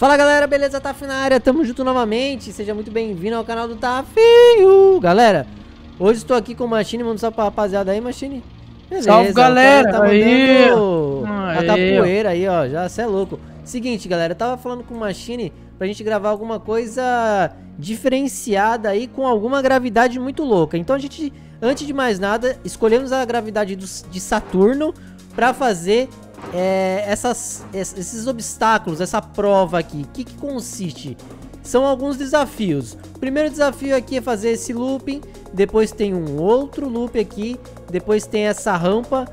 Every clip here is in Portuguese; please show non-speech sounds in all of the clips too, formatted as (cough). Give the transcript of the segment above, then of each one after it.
Fala galera, beleza? Taf na área, tamo junto novamente. Seja muito bem-vindo ao canal do Tafinho. Galera, hoje estou aqui com o Machine. Manda um salve pra rapaziada aí, Machine. Beleza, Salve galera! Tá aí. a capoeira aí, ó. Já cê é louco. Seguinte, galera, eu tava falando com o Machine pra gente gravar alguma coisa diferenciada aí com alguma gravidade muito louca. Então a gente, antes de mais nada, escolhemos a gravidade do, de Saturno pra fazer é, essas, esses obstáculos, essa prova aqui, o que, que consiste? São alguns desafios. O primeiro desafio aqui é fazer esse looping, depois tem um outro loop aqui, depois tem essa rampa,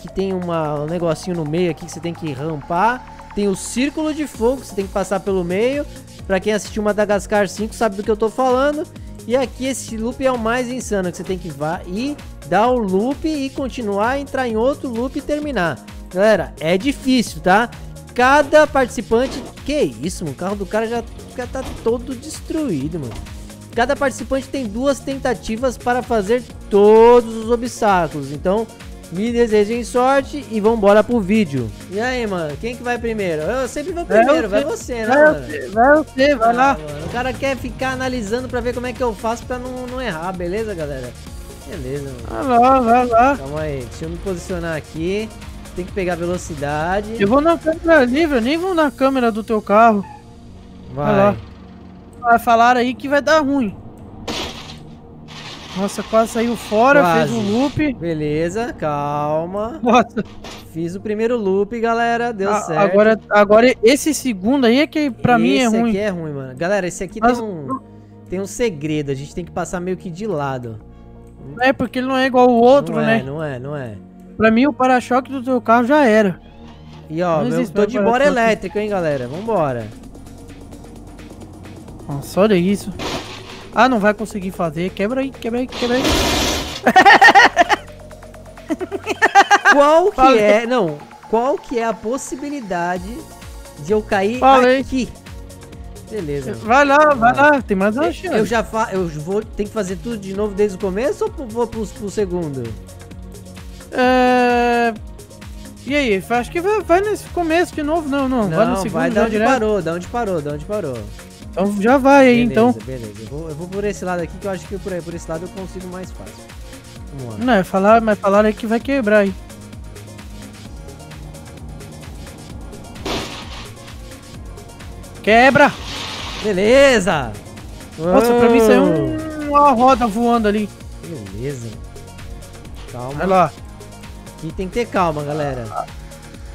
que tem uma, um negocinho no meio aqui que você tem que rampar. Tem o círculo de fogo, que você tem que passar pelo meio. Pra quem assistiu Madagascar 5 sabe do que eu tô falando. E aqui esse loop é o mais insano, que você tem que ir, dar o loop e continuar, entrar em outro loop e terminar. Galera, é difícil, tá? Cada participante... Que isso, mano? O carro do cara já, já tá todo destruído, mano. Cada participante tem duas tentativas para fazer todos os obstáculos. Então, me desejem sorte e vambora pro vídeo. E aí, mano, quem que vai primeiro? Eu sempre vou primeiro, vai, vai você, né, vai mano? Você, vai você, vai ah, lá. Mano, o cara quer ficar analisando pra ver como é que eu faço pra não, não errar, beleza, galera? Beleza, mano. Vai lá, vai lá. Calma aí, deixa eu me posicionar aqui. Tem que pegar velocidade. Eu vou na câmera livre, eu nem vou na câmera do teu carro. Vai. Vai, vai falar aí que vai dar ruim. Nossa, quase saiu fora, quase. fez um loop. Beleza, calma. Nossa. Fiz o primeiro loop, galera, deu a, certo. Agora, agora, esse segundo aí é que pra esse mim é ruim. Esse aqui é ruim, mano. Galera, esse aqui Mas... tem, um, tem um segredo, a gente tem que passar meio que de lado. É, porque ele não é igual o outro, não né? É, não é, não é. Pra mim, o para-choque do teu carro já era. E ó, eu tô de bora elétrico, hein, galera. Vambora. Nossa, olha isso. Ah, não vai conseguir fazer. Quebra aí, quebra aí, quebra aí. (laughs) qual que é... Não, qual que é a possibilidade de eu cair Falei. aqui? Beleza. Vai lá, vai lá. Tem mais uma chance. Eu já fa... eu vou... Tem que fazer tudo de novo desde o começo ou vou pro, pro segundo? É... E aí, acho que vai, vai, nesse começo de novo, não, não, não vai no segundo vai da onde direto. parou, da onde parou, da onde parou. Então já vai aí, beleza, então. Beleza, eu vou, eu vou por esse lado aqui, que eu acho que por, aí, por esse lado eu consigo mais fácil. Vamos lá. Não, é falar, mas falar é que vai quebrar aí. Quebra! Beleza! Nossa, pra mim saiu um, uma roda voando ali. Beleza. Calma. Olha lá. Aqui tem que ter calma, galera.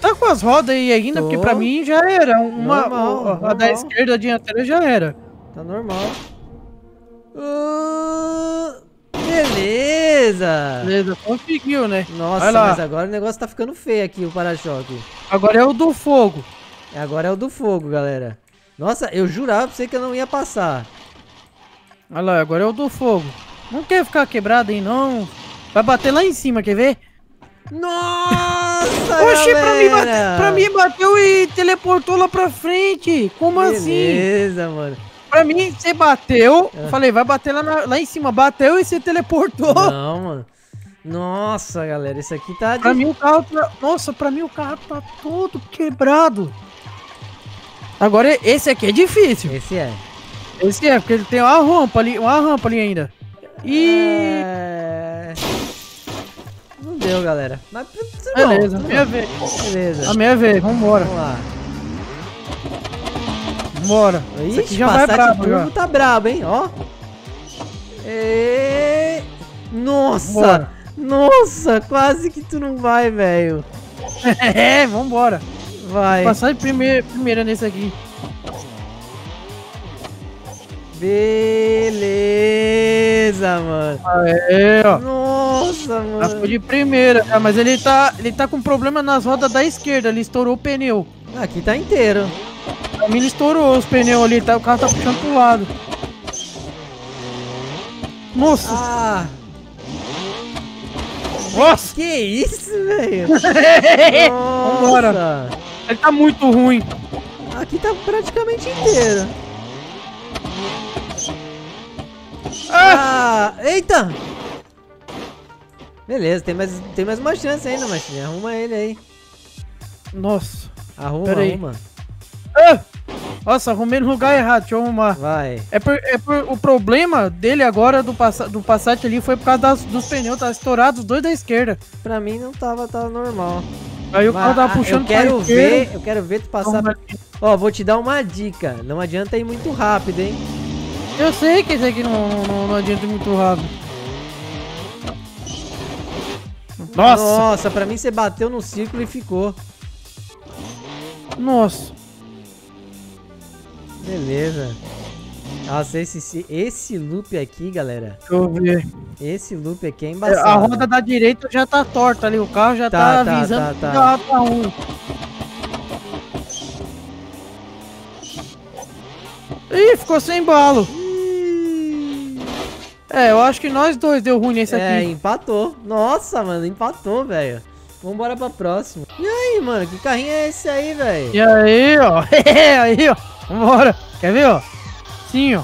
Tá com as rodas aí ainda, Tô. porque pra mim já era. Uma, normal, a normal. da esquerda, a dianteira já era. Tá normal. Uh, beleza! Beleza, conseguiu, né? Nossa, mas agora o negócio tá ficando feio aqui, o para-choque. Agora é o do fogo. Agora é o do fogo, galera. Nossa, eu jurava pra você que eu não ia passar. Olha lá, agora é o do fogo. Não quer ficar quebrado aí, não. Vai bater lá em cima, quer ver? Nossa, Oxi, pra mim, pra mim bateu e teleportou lá pra frente. Como Beleza, assim? Beleza, mano. Pra mim, você bateu, ah. falei, vai bater lá, na, lá em cima. Bateu e você teleportou. Não, (laughs) mano. Nossa, galera, isso aqui tá... Pra de... mim o carro tá... Nossa, pra mim o carro tá todo quebrado. Agora, esse aqui é difícil. Esse é. Esse é, porque ele tem uma rampa ali, uma rampa ali ainda. E... É deu, galera. Mas, Beleza, bom, minha vez. Beleza. A minha vez, vambora. Vamos lá. Vambora. Ixi, aqui já vai brabo, já. tá brabo, hein? Ó. E... Nossa! Vambora. Nossa, quase que tu não vai, velho. (laughs) é, vambora. Vai. Passar de primeira, primeira nesse aqui. Beleza, mano. Aê, ó. Nossa, mano. foi de primeira, ah, mas ele tá, ele tá com problema nas rodas da esquerda, ele estourou o pneu. Aqui tá inteiro. A mim ele estourou os pneus ali, tá, o carro tá puxando pro lado. Nossa. Ah. Nossa. Que isso, velho? (laughs) Vambora. Ele tá muito ruim. Aqui tá praticamente inteiro. Ah! ah! Eita! Beleza, tem mais, tem mais uma chance ainda, Machinha. Arruma ele aí. Nossa. Arruma, arruma. Ah! Nossa, arrumei no lugar errado, deixa eu arrumar. Vai. É por, é por, o problema dele agora do, passa, do Passat ali foi por causa das, dos pneus, tá estourado os dois da esquerda. Pra mim não tava, tava normal. Aí o carro tava puxando eu quero ver, eu quero ver tu passar. Ó, vou te dar uma dica. Não adianta ir muito rápido, hein? Eu sei que esse aqui não, não, não adianta muito rápido. Nossa! Nossa, pra mim você bateu no círculo e ficou. Nossa. Beleza. Nossa, esse, esse loop aqui, galera. Deixa eu ver. Esse loop aqui é embaçado. A roda da direita já tá torta ali, o carro já tá, tá, tá avisando tá, tá. que tá ruim. Ih, ficou sem balo. É, eu acho que nós dois deu ruim nesse é, aqui. É, empatou. Nossa, mano, empatou, velho. Vambora pra próxima. E aí, mano, que carrinho é esse aí, velho? E aí, ó. (laughs) É, aí, ó. Vambora. Quer ver, ó? Sim, ó.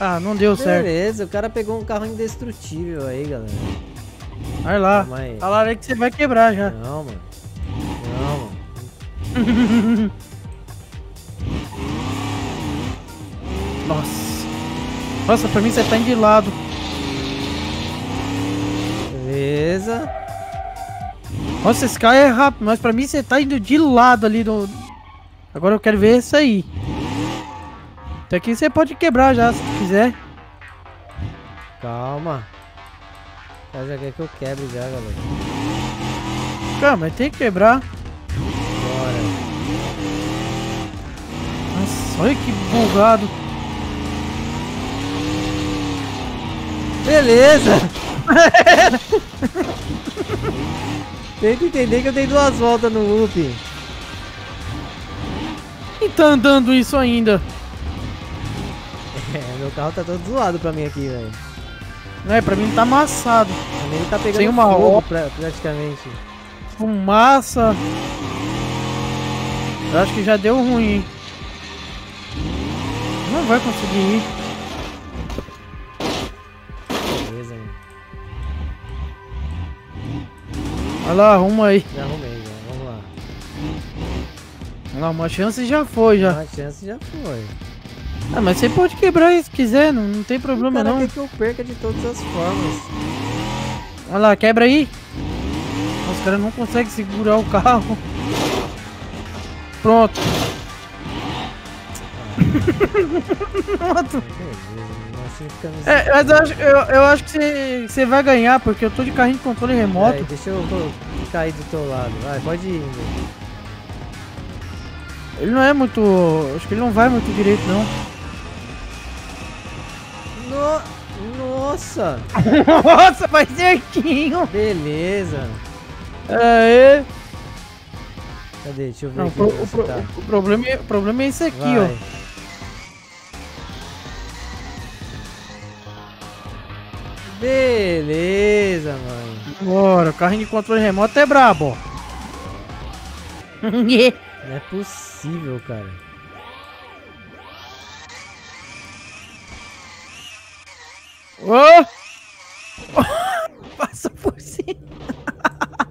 Ah, não deu Beleza, certo. Beleza, o cara pegou um carro indestrutível aí, galera. Vai lá. Falaram aí que você vai quebrar já. Não, mano. Não, mano. (laughs) Nossa. Nossa, pra mim você tá indo de lado. Beleza. Nossa, esse carro é rápido, mas pra mim você tá indo de lado ali do... Agora eu quero ver isso aí. Até aqui você pode quebrar já, se quiser. Calma. O já quer que eu quebre já, galera. Calma, mas tem que quebrar. Bora. Nossa, olha que bugado. Beleza. (laughs) Tem que entender que eu dei duas voltas no loop. E tá andando isso ainda? É, meu carro tá todo zoado pra mim aqui, velho. É, pra mim tá amassado. Ele tá pegando Sem uma fogo pra, praticamente. Fumaça. Eu acho que já deu ruim. Não vai conseguir ir. Beleza, mano. Olha lá, arruma aí. Já arrumei, já. Vamos lá. Não, uma chance já foi, já. Uma chance já foi. Ah, mas você pode quebrar se quiser, não, não tem problema o cara não. que eu perca de todas as formas. Olha lá, quebra aí. Os caras não conseguem segurar o carro. Pronto. É, mas eu acho, eu, eu acho que você, vai ganhar, porque eu tô de carrinho de controle remoto. deixa eu cair do teu lado. Vai, pode ir. Ele não é muito... Acho que ele não vai muito direito, não. No... Nossa! (laughs) Nossa, vai certinho! Beleza! Aê! Cadê? Deixa eu ver Não, aqui. O, pro, tá. o, problema é, o problema é esse aqui, vai. ó. Beleza, mano. Bora, o carrinho de controle remoto é brabo. (laughs) Não é possível, cara. Oh! (laughs) Passa por cima. (laughs)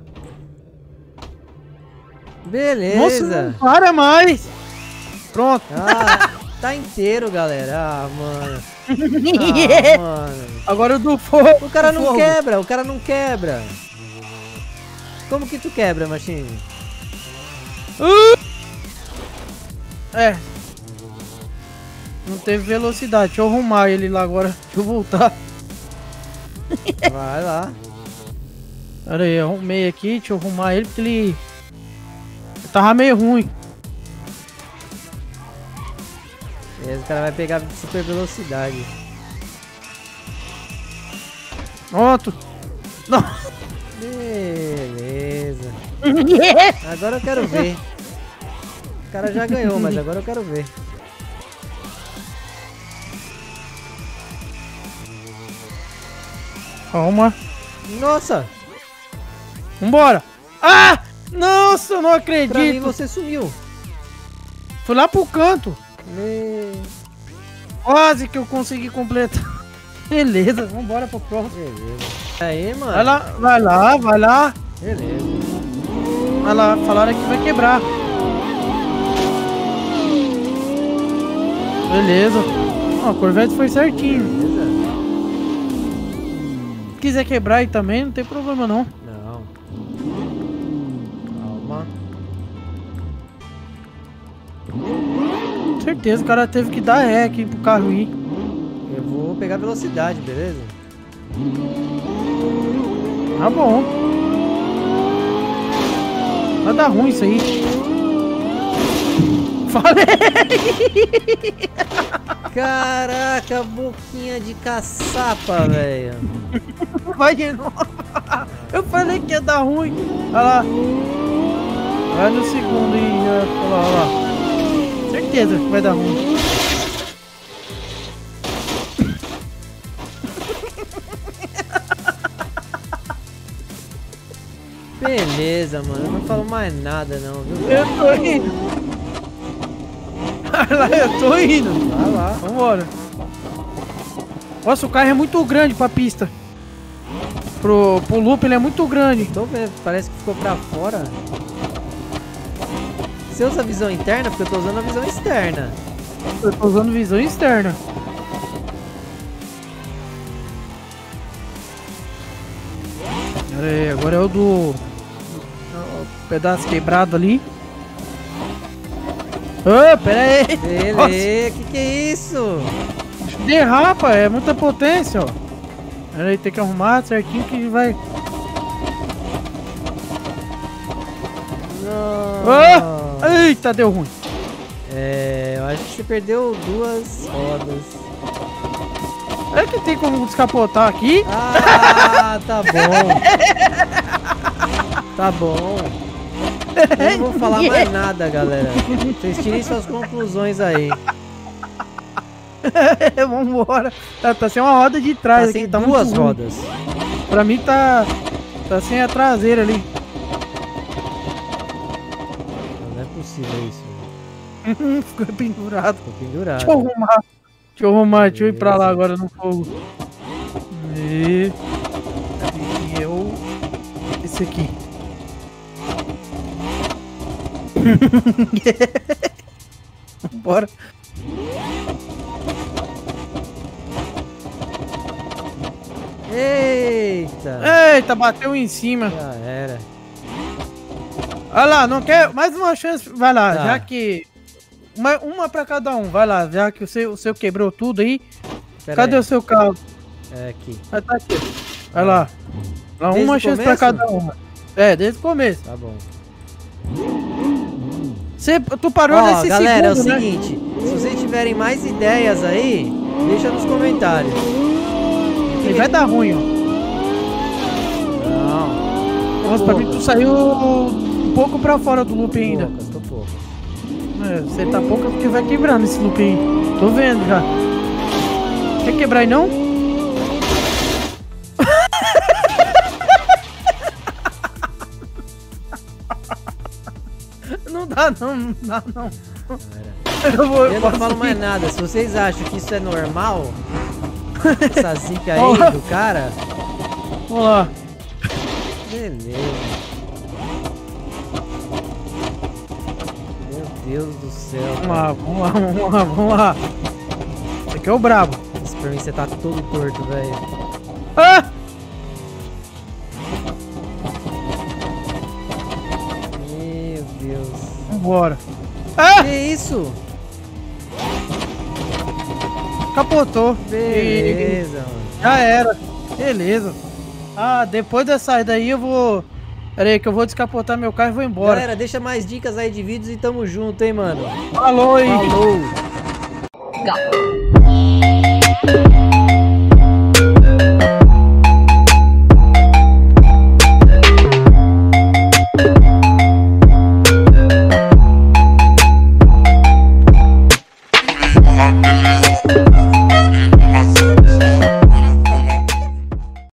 Beleza. Nossa, não para mais. Pronto. Ah, tá inteiro, galera. Ah, mano. (laughs) Ah, mano. Agora o do fogo. O cara não fogo. quebra, o cara não quebra. Como que tu quebra, Machine? Uh! É, não teve velocidade. Deixa eu arrumar ele lá agora. Deixa eu voltar. Vai lá. Pera aí, eu arrumei aqui. Deixa eu arrumar ele porque ele... tava meio ruim. Beleza, o cara vai pegar super velocidade. Pronto. Não. Beleza. (laughs) Agora eu quero ver. O cara já ganhou, mas agora eu quero ver. Calma. Nossa! Vambora! Ah! Nossa, eu não acredito! Pra mim você sumiu. Foi lá pro canto. Me... Quase que eu consegui completar. (laughs) Beleza, vambora pro próximo. Beleza. Aí, mano. Vai lá, vai lá, vai lá. Beleza. Vai lá, falaram que vai quebrar. Beleza. Ó, a Corvette foi certinho. Beleza. Se quiser quebrar aí também, não tem problema não. Certeza, o cara teve que dar ré aqui pro carro ir. Eu vou pegar velocidade, beleza? Tá bom. Vai dar ruim isso aí. (laughs) Falei! Caraca, boquinha de caçapa, velho. Vai de novo. Eu falei que ia dar ruim. Olha lá. Vai no segundo e olha lá, olha lá. Certeza que vai dar ruim. Beleza, mano. Eu não falo mais nada, não, viu? Eu tô indo. Lá, eu tô indo. Vai lá. Vambora. Nossa, o carro é muito grande pra pista. Pro, pro loop ele é muito grande. Tô vendo, parece que ficou pra fora. Você usa visão interna? Porque eu tô usando a visão externa. Eu tô usando visão externa. Pera aí, agora é o do pedaço quebrado ali. Ô, oh, pera aí. Beleza, que que é isso? Derrapa, é muita potência, ó. Pera aí, tem que arrumar certinho que vai... Oh! Eita, deu ruim. É, eu acho que você perdeu duas rodas. É que tem como descapotar aqui? Ah, tá bom. tá bom. Eu não vou falar mais (laughs) nada, galera. Vocês tirem suas conclusões aí. (laughs) Vambora. Tá, tá sem uma roda de trás tá aqui. Sem tá duas rodas. Pra mim tá. Tá sem a traseira ali. (laughs) Ficou pendurado. Ficou pendurado. Deixa eu arrumar. Deixa eu arrumar, deixa eu ir pra lá agora no fogo. E. E eu. Esse aqui. (laughs) Bora. Eita! Eita, bateu em cima. Já era. Olha lá, não quer mais uma chance? Vai lá, tá. já que uma, uma pra cada um, vai lá, já que o seu, o seu quebrou tudo aí. Pera Cadê aí. o seu carro? É aqui. Ah, tá aqui. Vai lá. Lá uma chance pra cada um. É, desde o começo. Tá bom. Você, tu parou Ó, nesse galera, segundo, é o né? seguinte, se vocês tiverem mais ideias aí, deixa nos comentários. Ele vai dar ruim, ó. Não. Nossa, pra mim tu saiu um pouco pra fora do loop ainda. Poucas, É, você tá pouco porque vai quebrando esse loop aí. Tô vendo já. Quer quebrar aí não? (laughs) não dá não, não dá não. Eu, vou, eu não falo mais nada. Se vocês acham que isso é normal, (laughs) essa zica aí do cara. Vamos lá. Beleza. Deus do céu. Vamos lá, vamos lá, vamos lá, vamos lá. Esse aqui é o brabo. Esse pra mim você tá todo torto, velho. Ah! Meu Deus. Vambora. Ah! Que isso? Capotou. Beleza, mano. Já era. Beleza. Ah, depois da saída aí eu vou... Pera aí que eu vou descapotar meu carro e vou embora. Galera, deixa mais dicas aí de vídeos e tamo junto, hein, mano. Falou, hein. Falou.